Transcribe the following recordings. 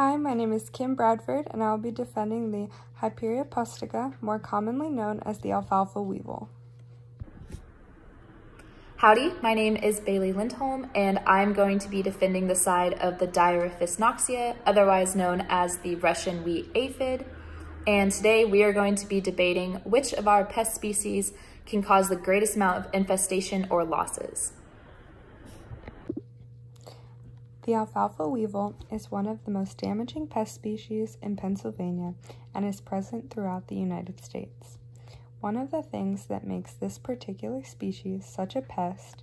Hi, my name is Kim Bradford, and I will be defending the Hypera postica, more commonly known as the alfalfa weevil. Howdy, my name is Bailey Lindholm, and I'm going to be defending the side of the Diuraphis noxia, otherwise known as the Russian wheat aphid. And today we are going to be debating which of our pest species can cause the greatest amount of infestation or losses. The alfalfa weevil is one of the most damaging pest species in Pennsylvania and is present throughout the United States. One of the things that makes this particular species such a pest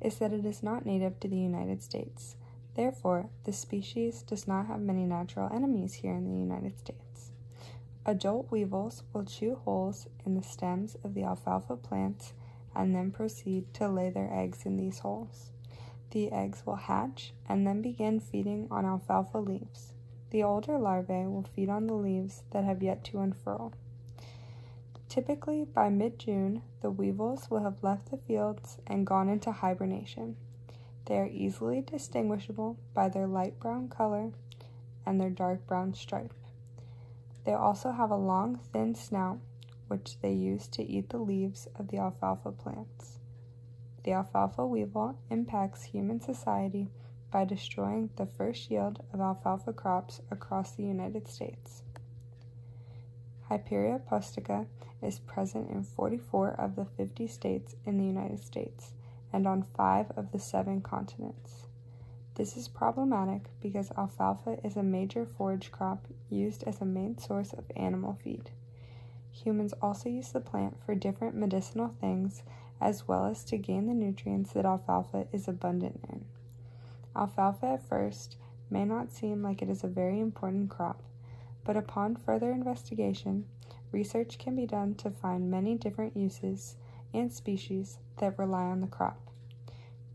is that it is not native to the United States. Therefore, the species does not have many natural enemies here in the United States. Adult weevils will chew holes in the stems of the alfalfa plants and then proceed to lay their eggs in these holes. The eggs will hatch and then begin feeding on alfalfa leaves. The older larvae will feed on the leaves that have yet to unfurl. Typically, by mid June, the weevils will have left the fields and gone into hibernation. They are easily distinguishable by their light brown color and their dark brown stripe. They also have a long, thin snout, which they use to eat the leaves of the alfalfa plants. The alfalfa weevil impacts human society by destroying the first yield of alfalfa crops across the United States. Hypera postica is present in 44 of the 50 states in the United States and on five of the seven continents. This is problematic because alfalfa is a major forage crop used as a main source of animal feed. Humans also use the plant for different medicinal things as well as to gain the nutrients that alfalfa is abundant in. Alfalfa at first may not seem like it is a very important crop, but upon further investigation, research can be done to find many different uses and species that rely on the crop.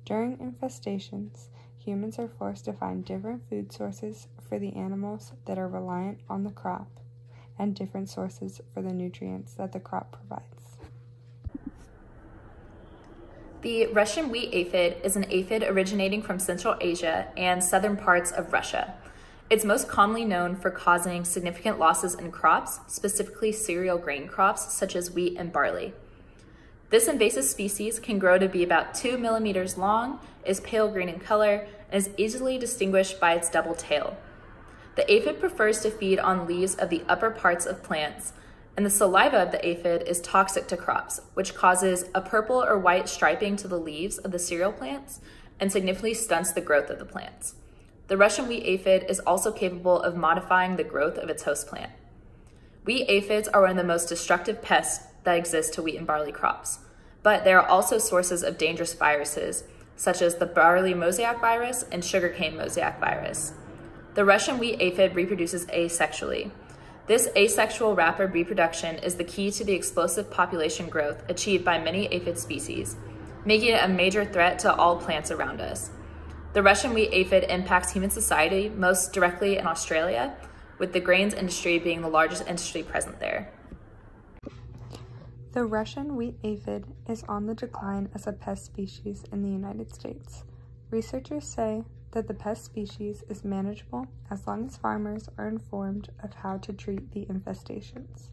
During infestations, humans are forced to find different food sources for the animals that are reliant on the crop and different sources for the nutrients that the crop provides. The Russian wheat aphid is an aphid originating from Central Asia and southern parts of Russia. It's most commonly known for causing significant losses in crops, specifically cereal grain crops such as wheat and barley. This invasive species can grow to be about 2 millimeters long, is pale green in color, and is easily distinguished by its double tail. The aphid prefers to feed on leaves of the upper parts of plants, and the saliva of the aphid is toxic to crops, which causes a purple or white striping to the leaves of the cereal plants and significantly stunts the growth of the plants. The Russian wheat aphid is also capable of modifying the growth of its host plant. Wheat aphids are one of the most destructive pests that exist to wheat and barley crops, but they are also sources of dangerous viruses, such as the barley mosaic virus and sugarcane mosaic virus. The Russian wheat aphid reproduces asexually, this asexual rapid reproduction is the key to the explosive population growth achieved by many aphid species, making it a major threat to all plants around us. The Russian wheat aphid impacts human society most directly in Australia, with the grains industry being the largest industry present there. The Russian wheat aphid is on the decline as a pest species in the United States. Researchers say that the pest species is manageable as long as farmers are informed of how to treat the infestations.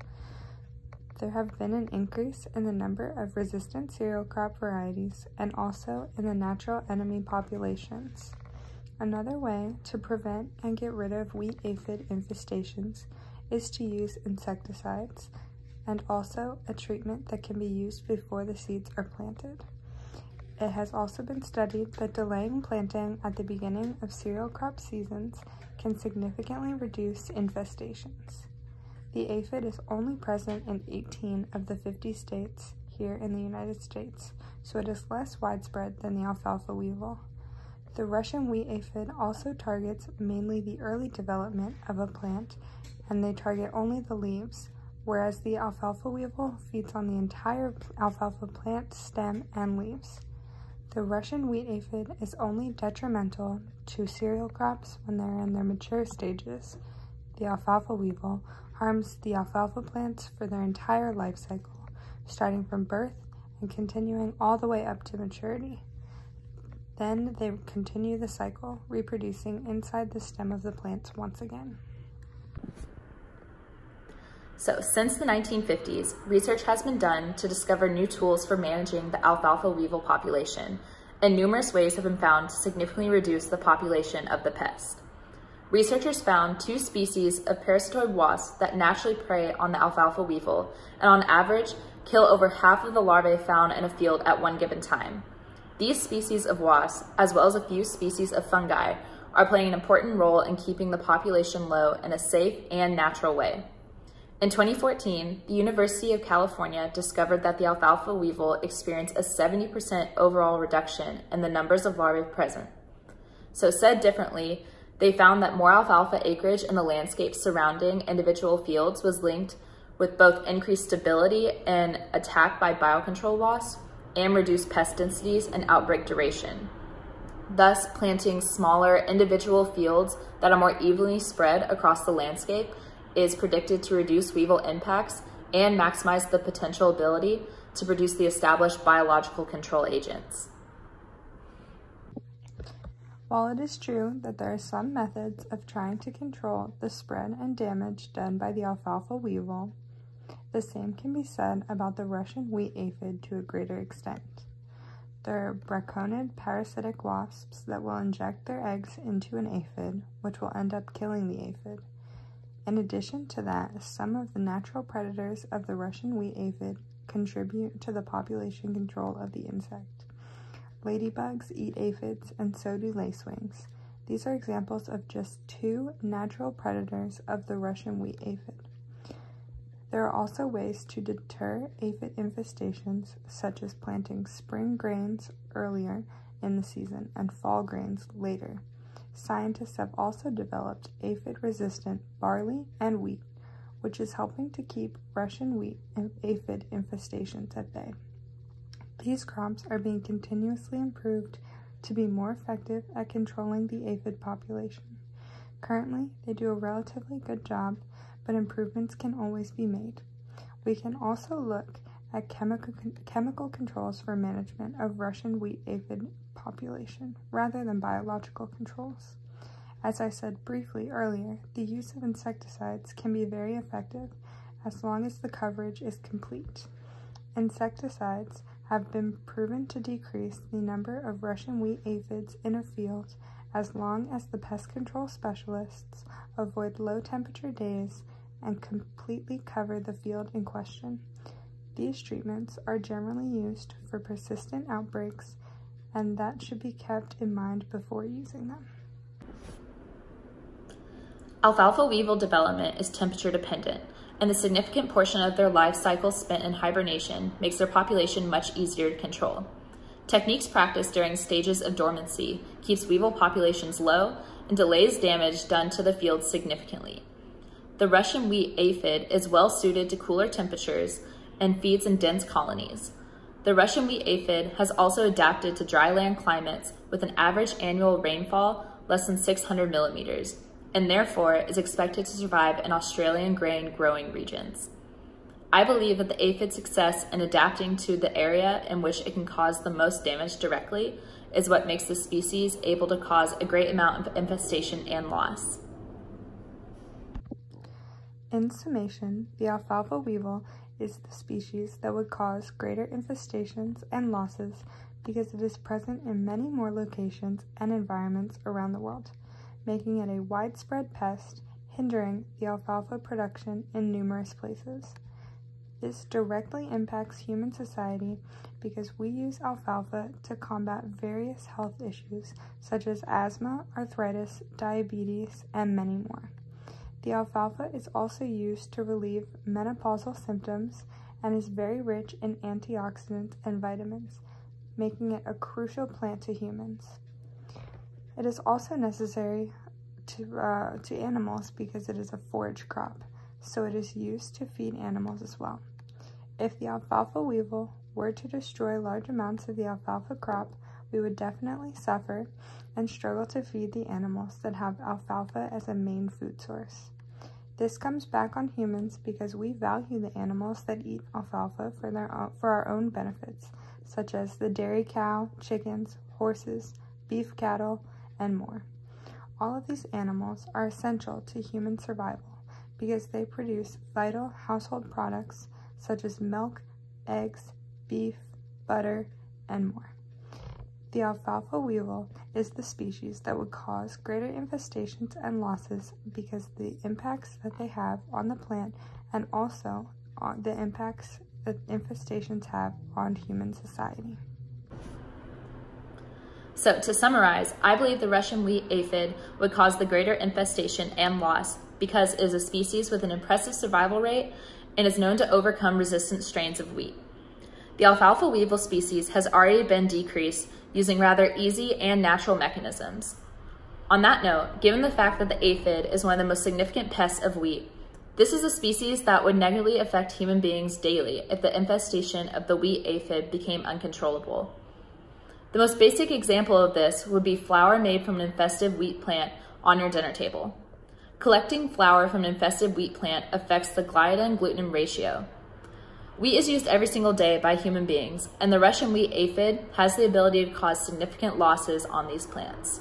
There have been an increase in the number of resistant cereal crop varieties and also in the natural enemy populations. Another way to prevent and get rid of wheat aphid infestations is to use insecticides and also a treatment that can be used before the seeds are planted. It has also been studied that delaying planting at the beginning of cereal crop seasons can significantly reduce infestations. The aphid is only present in 18 of the 50 states here in the United States, so it is less widespread than the alfalfa weevil. The Russian wheat aphid also targets mainly the early development of a plant, and they target only the leaves, whereas the alfalfa weevil feeds on the entire alfalfa plant, stem, and leaves. The Russian wheat aphid is only detrimental to cereal crops when they're in their mature stages. The alfalfa weevil harms the alfalfa plants for their entire life cycle, starting from birth and continuing all the way up to maturity. Then they continue the cycle, reproducing inside the stem of the plants once again. So, since the 1950s, research has been done to discover new tools for managing the alfalfa weevil population, and numerous ways have been found to significantly reduce the population of the pest. Researchers found two species of parasitoid wasps that naturally prey on the alfalfa weevil, and on average, kill over half of the larvae found in a field at one given time. These species of wasps, as well as a few species of fungi, are playing an important role in keeping the population low in a safe and natural way. In 2014, the University of California discovered that the alfalfa weevil experienced a 70% overall reduction in the numbers of larvae present. So said differently, they found that more alfalfa acreage in the landscape surrounding individual fields was linked with both increased stability and attack by biocontrol wasps and reduced pest densities and outbreak duration. Thus, planting smaller individual fields that are more evenly spread across the landscape is predicted to reduce weevil impacts and maximize the potential ability to produce the established biological control agents. While it is true that there are some methods of trying to control the spread and damage done by the alfalfa weevil, the same can be said about the Russian wheat aphid to a greater extent. There are braconid parasitic wasps that will inject their eggs into an aphid, which will end up killing the aphid. In addition to that, some of the natural predators of the Russian wheat aphid contribute to the population control of the insect. Ladybugs eat aphids, and so do lacewings. These are examples of just two natural predators of the Russian wheat aphid. There are also ways to deter aphid infestations, such as planting spring grains earlier in the season and fall grains later. Scientists have also developed aphid-resistant barley and wheat, which is helping to keep Russian wheat and aphid infestations at bay. These crops are being continuously improved to be more effective at controlling the aphid population. Currently, they do a relatively good job, but improvements can always be made. We can also look at chemical, chemical controls for management of Russian wheat aphid population rather than biological controls. As I said briefly earlier, the use of insecticides can be very effective as long as the coverage is complete. Insecticides have been proven to decrease the number of Russian wheat aphids in a field as long as the pest control specialists avoid low temperature days and completely cover the field in question. These treatments are generally used for persistent outbreaks and that should be kept in mind before using them. Alfalfa weevil development is temperature dependent, and the significant portion of their life cycle spent in hibernation makes their population much easier to control. Techniques practiced during stages of dormancy keeps weevil populations low and delays damage done to the field significantly. The Russian wheat aphid is well suited to cooler temperatures and feeds in dense colonies, the Russian wheat aphid has also adapted to dryland climates with an average annual rainfall less than 600 millimeters, and therefore is expected to survive in Australian grain growing regions. I believe that the aphid's success in adapting to the area in which it can cause the most damage directly is what makes the species able to cause a great amount of infestation and loss. In summation, the alfalfa weevil is the species that would cause greater infestations and losses because it is present in many more locations and environments around the world, making it a widespread pest, hindering the alfalfa production in numerous places. This directly impacts human society because we use alfalfa to combat various health issues such as asthma, arthritis, diabetes, and many more. The alfalfa is also used to relieve menopausal symptoms and is very rich in antioxidants and vitamins, making it a crucial plant to humans. It is also necessary to, uh, to animals because it is a forage crop, so it is used to feed animals as well. If the alfalfa weevil were to destroy large amounts of the alfalfa crop, we would definitely suffer and struggle to feed the animals that have alfalfa as a main food source. This comes back on humans because we value the animals that eat alfalfa for, their for our own benefits, such as the dairy cow, chickens, horses, beef cattle, and more. All of these animals are essential to human survival because they produce vital household products such as milk, eggs, beef, butter, and more. The alfalfa weevil is the species that would cause greater infestations and losses because the impacts that they have on the plant and also on the impacts that infestations have on human society. So to summarize, I believe the Russian wheat aphid would cause the greater infestation and loss because it is a species with an impressive survival rate and is known to overcome resistant strains of wheat. The alfalfa weevil species has already been decreased using rather easy and natural mechanisms. On that note, given the fact that the aphid is one of the most significant pests of wheat, this is a species that would negatively affect human beings daily if the infestation of the wheat aphid became uncontrollable. The most basic example of this would be flour made from an infested wheat plant on your dinner table. Collecting flour from an infested wheat plant affects the gliadin gluten ratio. Wheat is used every single day by human beings, and the Russian wheat aphid has the ability to cause significant losses on these plants.